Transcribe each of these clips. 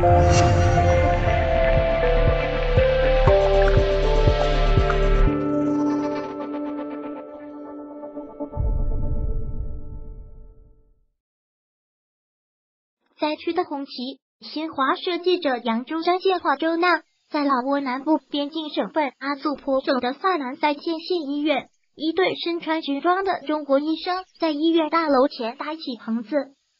灾区的红旗，新华社记者扬州张建华周娜在老挝南部边境省份阿素坡省的萨南塞县县医院，一对身穿军装的中国医生在医院大楼前搭起棚子，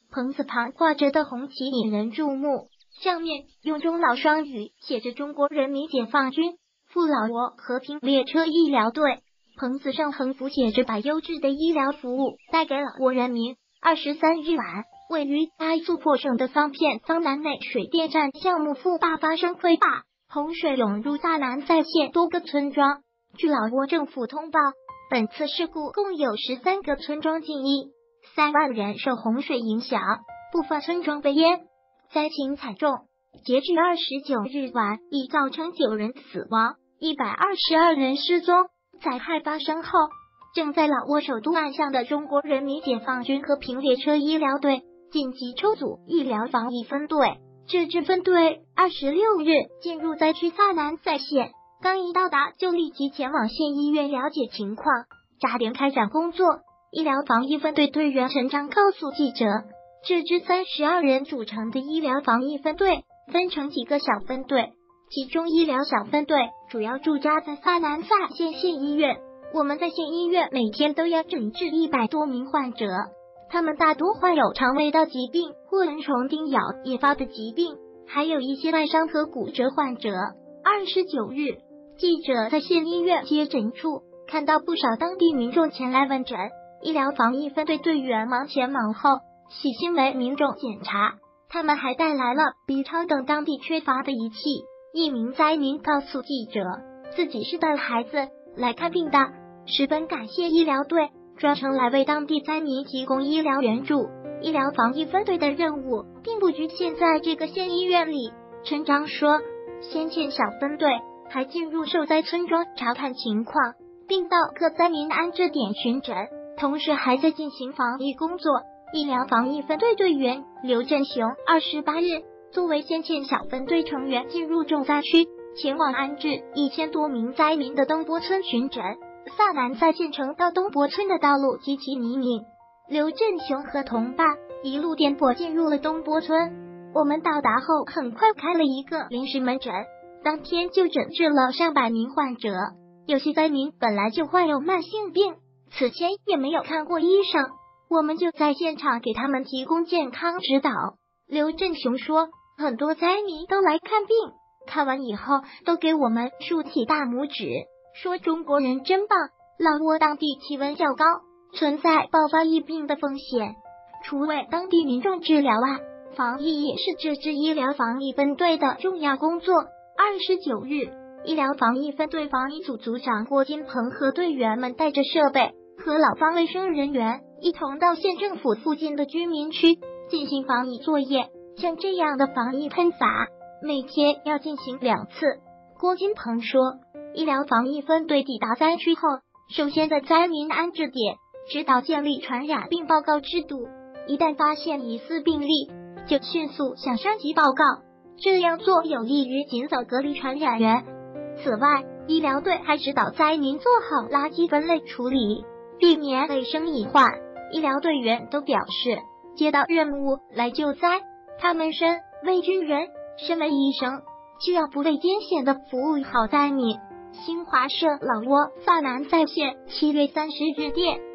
棚子旁挂着的红旗引人注目，上面用中老双语写着“中国人民解放军赴老挝和平列车医疗队”，棚子上横幅写着“把优质的医疗服务带给老挝人民”。二十三日晚。位于阿祖破省的桑片桑南内水电站项目复坝发生溃坝，洪水涌入萨南塞县多个村庄。据老挝政府通报，本次事故共有十三个村庄进一三万人受洪水影响，部分村庄被淹，灾情惨重。截至二十九日晚，已造成九人死亡，一百二十二人失踪。灾害发生后，正在老挝首都万象的中国人民解放军和平列车医疗队。紧急抽组医疗防疫分队，这支分队二十六日进入灾区萨南塞县，刚一到达就立即前往县医院了解情况，扎点开展工作。医疗防疫分队队员陈章告诉记者，这支三十二人组成的医疗防疫分队分成几个小分队，其中医疗小分队主要驻扎在萨南萨县县医院。我们在县医院每天都要诊治一百多名患者。他们大多患有肠胃道疾病或蚊虫叮咬引发的疾病，还有一些外伤和骨折患者。二十九日，记者在县医院接诊处看到不少当地民众前来问诊，医疗防疫分队队员忙前忙后，细心为民众检查。他们还带来了 B 超等当地缺乏的仪器。一名灾民告诉记者，自己是带孩子来看病的，十分感谢医疗队。专程来为当地灾民提供医疗援助。医疗防疫分队的任务并不局限在这个县医院里。陈章说，先前小分队还进入受灾村庄查看情况，并到各灾民安置点巡诊，同时还在进行防疫工作。医疗防疫分队队员刘振雄二十八日作为先遣小分队成员进入重灾区，前往安置一千多名灾民的东波村巡诊。萨南在县城到东坡村的道路极其泥泞，刘振雄和同伴一路颠簸进入了东坡村。我们到达后，很快开了一个临时门诊，当天就诊治了上百名患者。有些灾民本来就患有慢性病，此前也没有看过医生，我们就在现场给他们提供健康指导。刘振雄说，很多灾民都来看病，看完以后都给我们竖起大拇指。说中国人真棒。老挝当地气温较高，存在爆发疫病的风险。除为当地民众治疗外，防疫也是这支医疗防疫分队的重要工作。二十九日，医疗防疫分队防疫组组长郭金鹏和队员们带着设备和老方卫生人员一同到县政府附近的居民区进行防疫作业。像这样的防疫喷洒，每天要进行两次。郭金鹏说。医疗防疫分队抵达灾区后，首先在灾民安置点指导建立传染病报告制度，一旦发现疑似病例，就迅速向上级报告，这样做有利于尽早隔离传染源。此外，医疗队还指导灾民做好垃圾分类处理，避免卫生隐患。医疗队员都表示，接到任务来救灾，他们身为军人，身为医生，就要不畏艰险的服务好灾民。新华社老挝萨南在线七月三十日电。